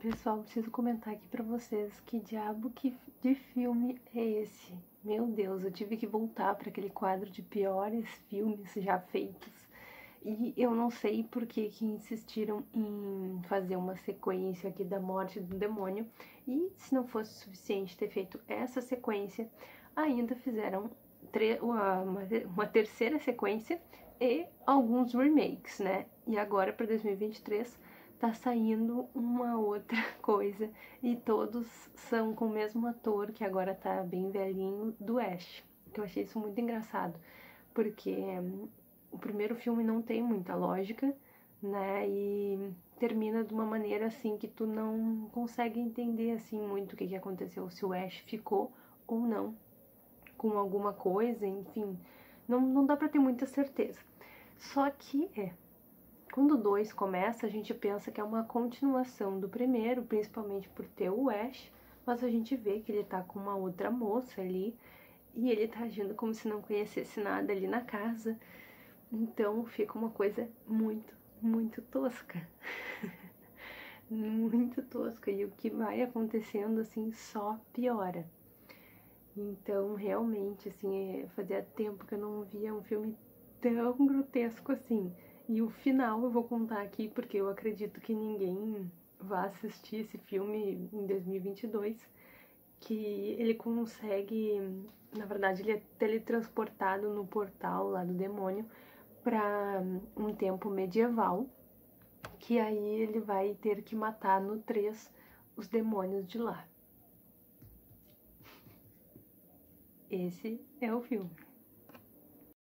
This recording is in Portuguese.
Pessoal, preciso comentar aqui pra vocês que diabo que de filme é esse? Meu Deus, eu tive que voltar para aquele quadro de piores filmes já feitos. E eu não sei por que, que insistiram em fazer uma sequência aqui da morte do demônio. E se não fosse suficiente ter feito essa sequência, ainda fizeram uma, uma terceira sequência e alguns remakes, né? E agora para 2023 tá saindo uma outra coisa e todos são com o mesmo ator que agora tá bem velhinho do Ash. Eu achei isso muito engraçado, porque hum, o primeiro filme não tem muita lógica, né? E termina de uma maneira assim que tu não consegue entender assim muito o que, que aconteceu, se o Ash ficou ou não com alguma coisa, enfim, não, não dá para ter muita certeza. Só que é, quando o 2 começa, a gente pensa que é uma continuação do primeiro, principalmente por ter o Ash, mas a gente vê que ele tá com uma outra moça ali e ele tá agindo como se não conhecesse nada ali na casa. Então fica uma coisa muito, muito tosca. muito tosca. E o que vai acontecendo assim só piora. Então, realmente, assim, é, fazia tempo que eu não via um filme tão grotesco assim. E o final eu vou contar aqui porque eu acredito que ninguém vá assistir esse filme em 2022, que ele consegue, na verdade, ele é teletransportado no portal lá do demônio para um tempo medieval, que aí ele vai ter que matar no 3 os demônios de lá. Esse é o filme.